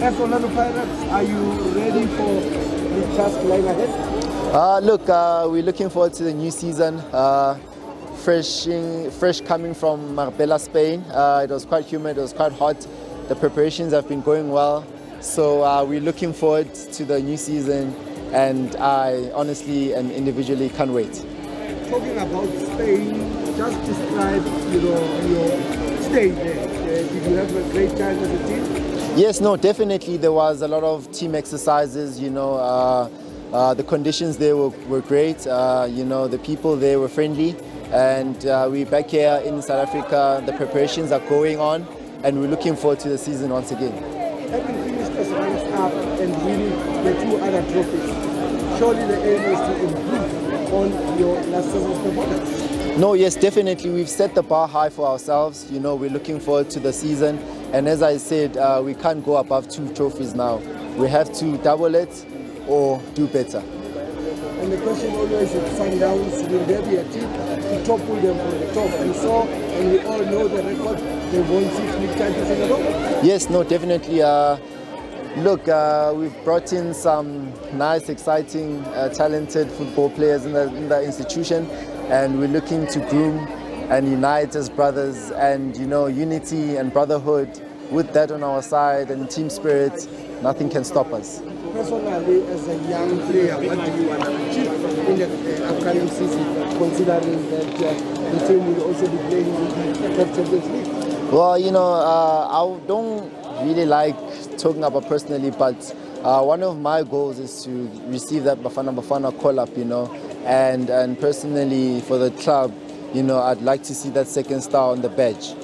As Orlando Pirates, are you ready for the task lying ahead? Uh, look, uh, we're looking forward to the new season. Uh, fresh, fresh coming from Marbella, Spain. Uh, it was quite humid, it was quite hot. The preparations have been going well. So uh, we're looking forward to the new season and I honestly and individually can't wait. Talking about Spain, just describe you know, your stay there. Uh, did you have a great time as a team? Yes, no, definitely. There was a lot of team exercises, you know. Uh, uh, the conditions there were, were great. Uh, you know, the people there were friendly. And uh, we're back here in South Africa. The preparations are going on, and we're looking forward to the season once again. Having finished as runners-up and winning the two other trophies, surely the aim is to improve on your last season's performance. No, yes, definitely. We've set the bar high for ourselves. You know, we're looking forward to the season. And as I said, uh, we can't go above two trophies now. We have to double it or do better. And the question always is Sundowns, will there be a team to topple them from the top? We saw, and we all know the record, they've won six league titles in a row. Yes, no, definitely. Uh, look, uh, we've brought in some nice, exciting, uh, talented football players in the, in the institution, and we're looking to groom and unite as brothers, and you know, unity and brotherhood. With that on our side and team spirit, nothing can stop us. Personally, as a young player, what do you want to achieve in the uh, upcoming season, considering that uh, the team will also be playing in the Champions League? Well, you know, uh, I don't really like talking about personally, but uh, one of my goals is to receive that Bafana Bafana call up, you know, and and personally for the club, you know, I'd like to see that second star on the badge.